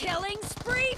Killing spree